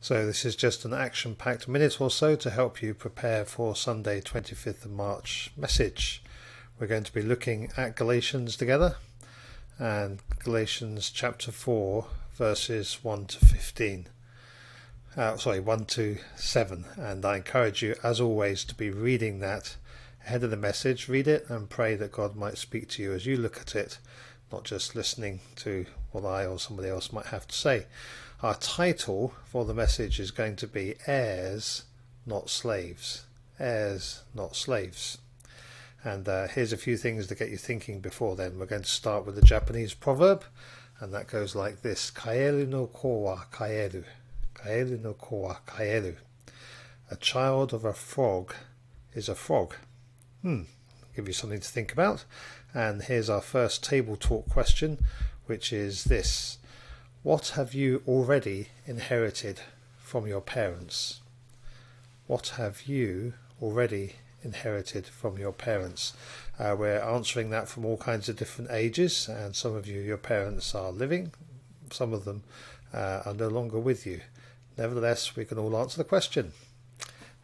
So, this is just an action packed minute or so to help you prepare for Sunday, 25th of March message. We're going to be looking at Galatians together and Galatians chapter 4, verses 1 to 15. Uh, sorry, 1 to 7. And I encourage you, as always, to be reading that ahead of the message. Read it and pray that God might speak to you as you look at it, not just listening to what I or somebody else might have to say. Our title for the message is going to be Heirs, Not Slaves. Heirs, Not Slaves. And uh, here's a few things to get you thinking before then. We're going to start with the Japanese proverb, and that goes like this Kaeru no kowa kaeru. Kaeru no kowa kaeru. A child of a frog is a frog. Hmm, give you something to think about. And here's our first table talk question, which is this what have you already inherited from your parents? What have you already inherited from your parents? Uh, we're answering that from all kinds of different ages, and some of you, your parents are living, some of them uh, are no longer with you. Nevertheless, we can all answer the question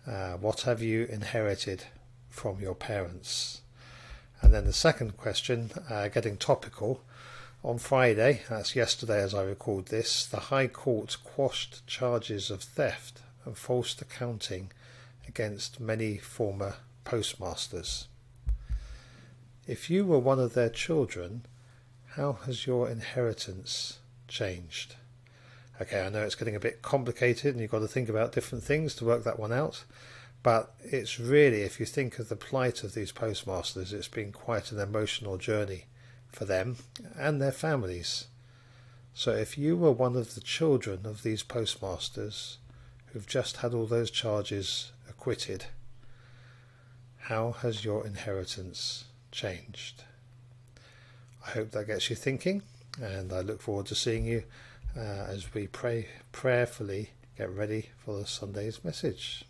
uh, What have you inherited from your parents? And then the second question, uh, getting topical, on Friday, that's yesterday as I record this, the High Court quashed charges of theft and false accounting against many former postmasters. If you were one of their children, how has your inheritance changed? Okay, I know it's getting a bit complicated and you've got to think about different things to work that one out, but it's really, if you think of the plight of these postmasters, it's been quite an emotional journey for them and their families. So if you were one of the children of these postmasters who've just had all those charges acquitted, how has your inheritance changed? I hope that gets you thinking, and I look forward to seeing you uh, as we pray prayerfully get ready for the Sunday's message.